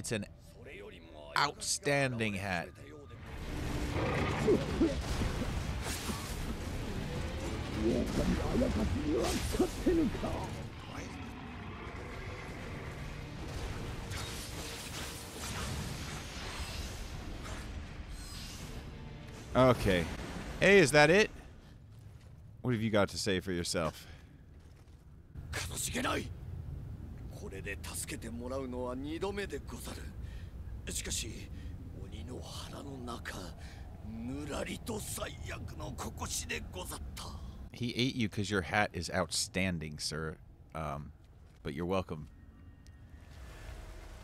It's an outstanding hat. Okay. Hey, is that it? What have you got to say for yourself? He ate you because your hat is outstanding, sir. Um, but you're welcome.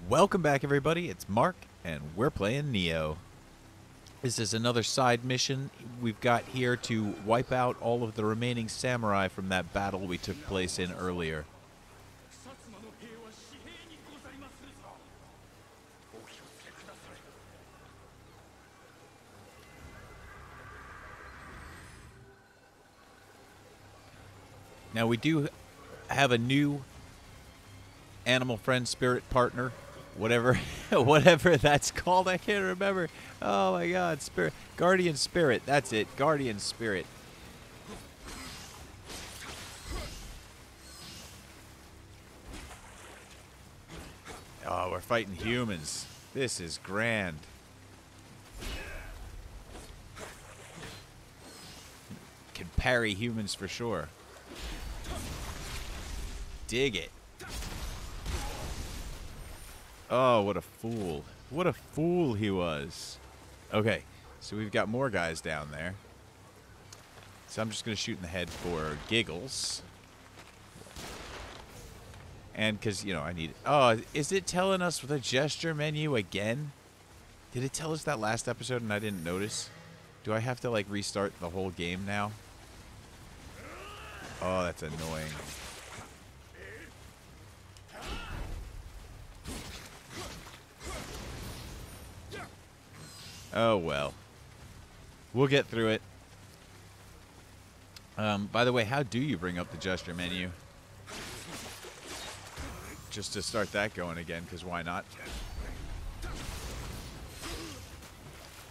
Welcome back, everybody. It's Mark, and we're playing Nioh. This is another side mission we've got here to wipe out all of the remaining samurai from that battle we took place in earlier. 薩摩の兵は紙幣にございまするぞお気をつけくだされ Now we do have a new animal friend spirit partner, whatever whatever that's called. I can't remember. Oh my god, spirit guardian spirit. That's it. Guardian spirit. Oh, we're fighting humans. This is grand. Can parry humans for sure. Dig it. Oh, what a fool. What a fool he was. Okay, so we've got more guys down there. So I'm just going to shoot in the head for giggles. And because, you know, I need... Oh, is it telling us the gesture menu again? Did it tell us that last episode and I didn't notice? Do I have to, like, restart the whole game now? Oh, that's annoying. Oh well. We'll get through it. Um, by the way, how do you bring up the gesture menu? Just to start that going again, because why not?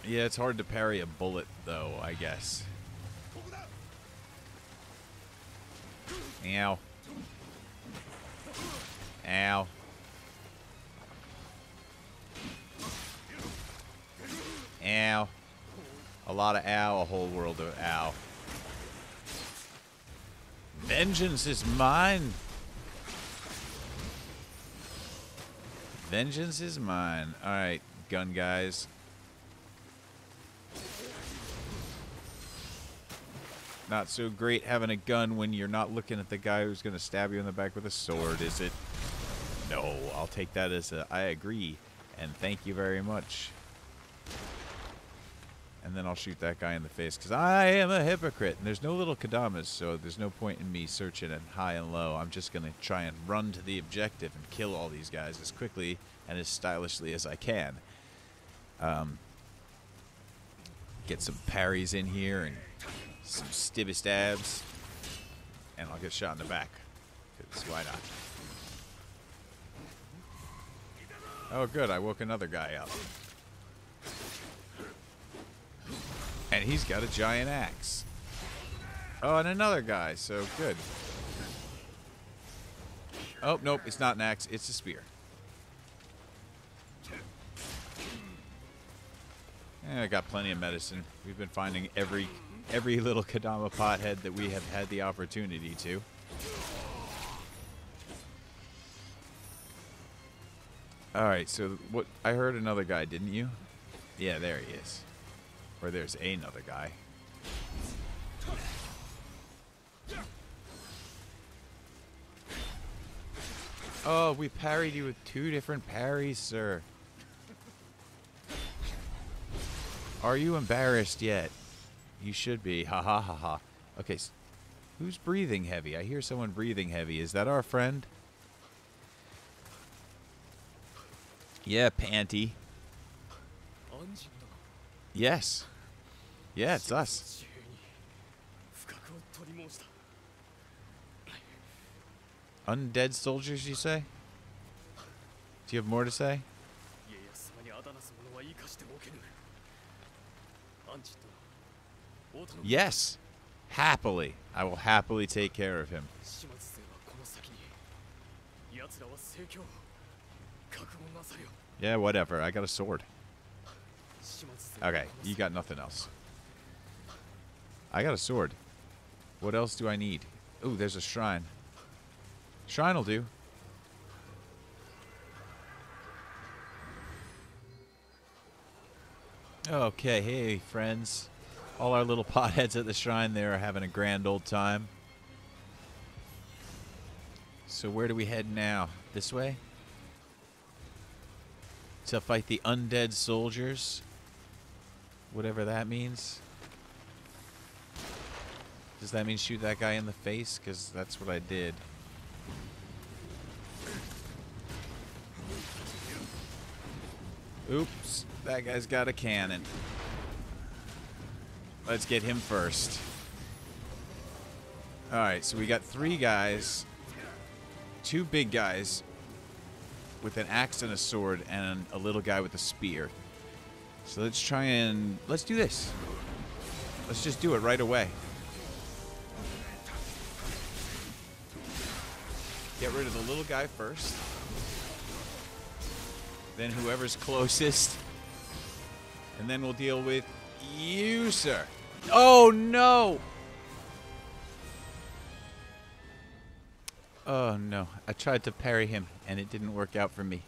Yeah, it's hard to parry a bullet, though, I guess. Ow. Ow. Ow. A lot of ow, a whole world of ow. Vengeance is mine. Vengeance is mine. Alright, gun guys. Not so great having a gun when you're not looking at the guy who's going to stab you in the back with a sword, is it? No, I'll take that as a I agree. And thank you very much and then I'll shoot that guy in the face because I am a hypocrite. And there's no little Kodamas, so there's no point in me searching at high and low. I'm just going to try and run to the objective and kill all these guys as quickly and as stylishly as I can. Um, get some parries in here and some stibby stabs, and I'll get shot in the back. Because why not? Oh, good. I woke another guy up. And he's got a giant axe. Oh, and another guy, so good. Oh, nope, it's not an axe, it's a spear. And I got plenty of medicine. We've been finding every every little Kodama pothead that we have had the opportunity to. Alright, so what I heard another guy, didn't you? Yeah, there he is. Or there's another guy. Oh, we parried you with two different parries, sir. Are you embarrassed yet? You should be. Ha ha ha ha. Okay, s- who's breathing heavy? I hear someone breathing heavy. Is that our friend? Yeah, Panty. Yes. Yeah, it's us. Undead soldiers, you say? Do you have more to say? Yes. Happily. I will happily take care of him. Yeah, whatever. I got a sword. Okay, you got nothing else. I got a sword. What else do I need? Oh, there's a shrine. Shrine will do. Okay, hey friends. All our little potheads at the shrine there are having a grand old time. So where do we head now? This way? To fight the undead soldiers? Whatever that means. Does that mean shoot that guy in the face? Because that's what I did. Oops, that guy's got a cannon. Let's get him first. Alright, so we got three guys. Two big guys with an axe and a sword, and a little guy with a spear. So let's try and. Let's do this. Let's just do it right away. Get rid of the little guy first. Then whoever's closest. And then we'll deal with you, sir. Oh, no! Oh, no. I tried to parry him, and it didn't work out for me.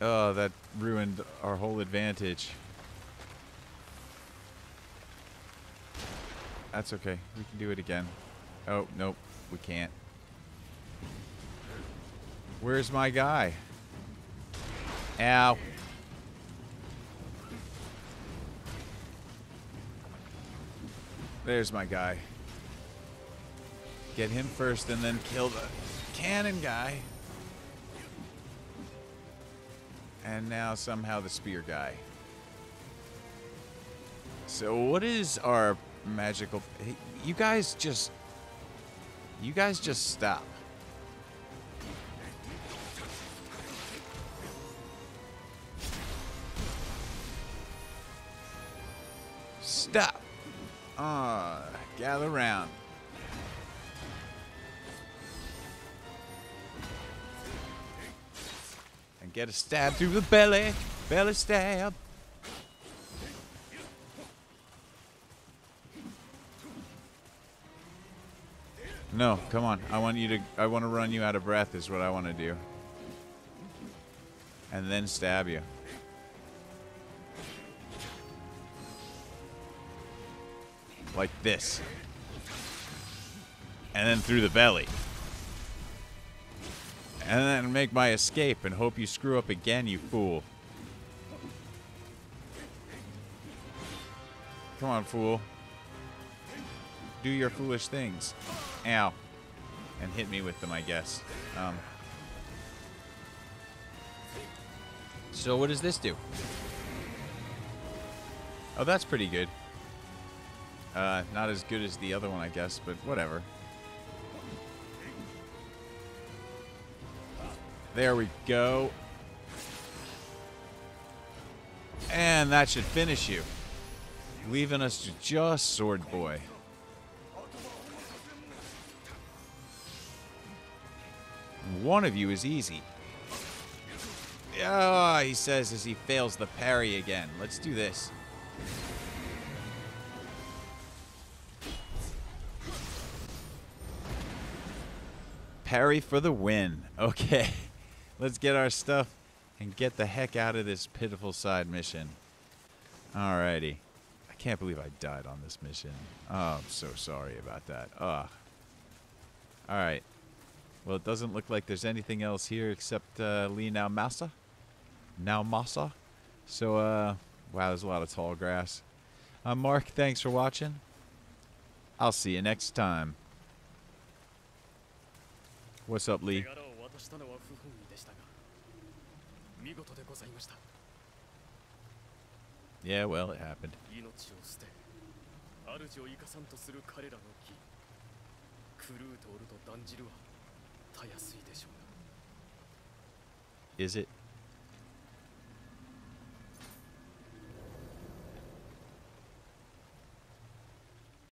Oh, that ruined our whole advantage. That's okay. We can do it again. Oh, nope. We can't. Where's my guy? Ow. There's my guy. Get him first and then kill the cannon guy. And now somehow the spear guy. So what is our magical... You guys just... You guys just stop. Stop. Ah, gather round. Get a stab through the belly. Belly stab. No, come on. I want you to I want to run you out of breath is what I want to do. And then stab you. Like this. And then through the belly. And then make my escape and hope you screw up again, you fool. Come on, fool. Do your foolish things. Ow. And hit me with them, I guess. Um, so what does this do? Oh, that's pretty good. Uh, not as good as the other one, I guess, but whatever. There we go. And that should finish you. Leaving us to just Sword Boy. One of you is easy. Ah, he says as he fails the parry again. Let's do this. Parry for the win. Okay. Let's get our stuff and get the heck out of this pitiful side mission. Alrighty. I can't believe I died on this mission. Oh, I'm so sorry about that. Ugh. Alright. Well, it doesn't look like there's anything else here except uh, Lee Naomasa. Now Massa. So, uh, wow, there's a lot of tall grass. I'm Mark. Thanks for watching. I'll see you next time. What's up, Lee? Yeah, well, it happened. 命を捨て主を生かさんとする彼らの義クルートールと断じるはたやすいでしょうが Is it?